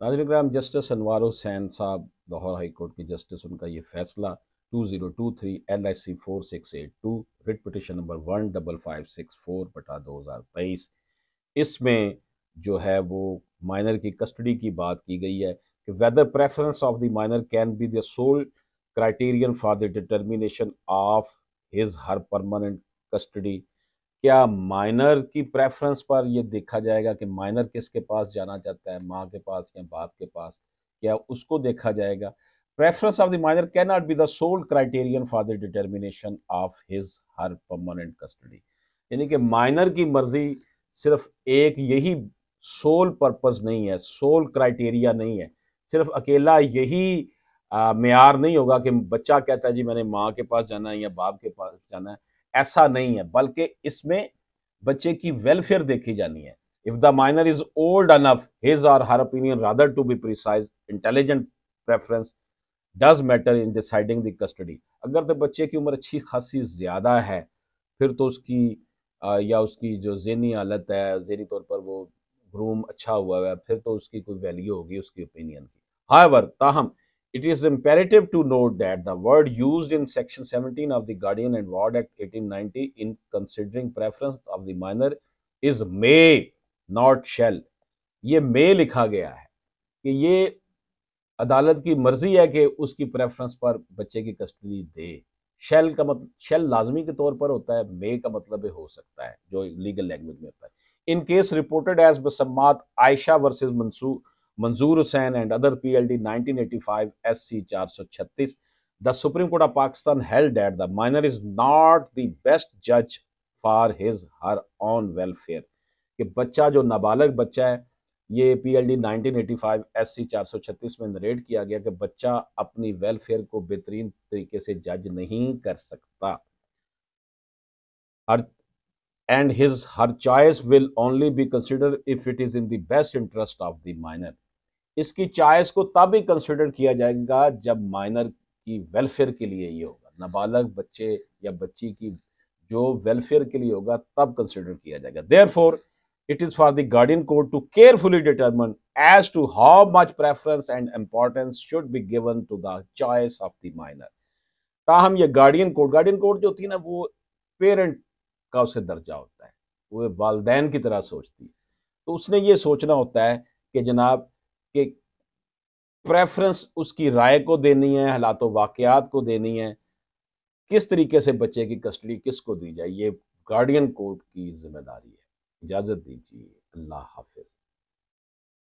नाजर justice Anwar Hussain साहब, Lahore high court के justice, उनका ये फैसला two zero two three L I C four six eight two writ petition number one double five six four बटा दो हज़ार तेईस इसमें जो है वो माइनर की कस्टडी की बात की गई है कि whether preference of the minor can be the sole criterion for the determination of his her permanent custody क्या माइनर की प्रेफरेंस पर यह देखा जाएगा कि माइनर किसके पास जाना चाहता है, माँ के पास या बाप के पास? क्या उसको देखा जाएगा? Preference of the minor can not be the sole criterion for the determination of his her permanent custody यानी कि माइनर की मर्ज़ी सिर्फ़ एक यही सोल पर्पज नहीं है सोल क्राइटेरिया नहीं है। सिर्फ़ अकेला यही मैार नहीं होगा कि बच्चा कहता है, जी, मैंने माँ के पास जाना है या बाप के पास जाना है। ऐसा नहीं है, बल्कि इसमें बच्चे की वेलफेयर देखी जानी है। If the minor is old enough his और her opinion rather to be precise intelligent preference does matter in deciding the custody अगर तो बच्चे की उम्र अच्छी खासी ज़्यादा है, फिर तो उसकी या उसकी जो जहनी हालत है, जहनी तौर पर वो ग्रूम अच्छा हुआ है, फिर तो उसकी कोई वैल्यू होगी उसकी ओपिनियन की। हावर ताहम It is imperative to note that the word used in Section 17 of the Guardian and Ward Act 1890 in considering preference of the minor is may, not shall. ये may लिखा गया है कि ये अदालत की मर्ज़ी है कि उसकी प्रेफरेंस पर बच्चे की कस्टडी दे शेल का मतलब शेल लाजमी के तौर पर होता है मे का मतलब हो सकता है जो लीगल लैंग्वेज में होता है in case reported as Basmat Ayesha versus Mansoor Manzoor Hussain and other P L D nineteen eighty five S C चार सौ छत्तीस the supreme court of Pakistan minor is not the best जज for his her own welfare कि बच्चा जो नाबालग बच्चा है, ये P L D nineteen eighty five S C चार सौ छत्तीस में नरेट किया गया कि बच्चा अपनी वेलफेयर को बेहतरीन तरीके से जज नहीं कर सकता। Her and his her choice will only be consider if it is in the best interest of the minor इसकी चॉइस को तब ही कंसिडर किया जाएगा जब माइनर की वेलफेयर के लिए ये होगा। नाबालग बच्चे या बच्ची की जो वेलफेयर के लिए होगा, तब कंसिडर किया जाएगा। Therefore it is for the guardian court to carefully determine as to how much preference and importance should be given to the choice of the minor ताहम ये गार्डियन कोर्ट गार्डियन कोर्ट जो होती है ना, वो parent का उसे दर्जा होता है। वो वालदेन की तरह सोचती है। तो उसने ये सोचना होता है कि जनाब कि प्रेफरेंस उसकी राय को देनी है, हालात, वाकयात को देनी है। किस तरीके से बच्चे की कस्टडी किसको दी जाए, ये गार्डियन कोर्ट की ज़िम्मेदारी है। इजाज़त दीजिए। अल्लाह हाफिज़।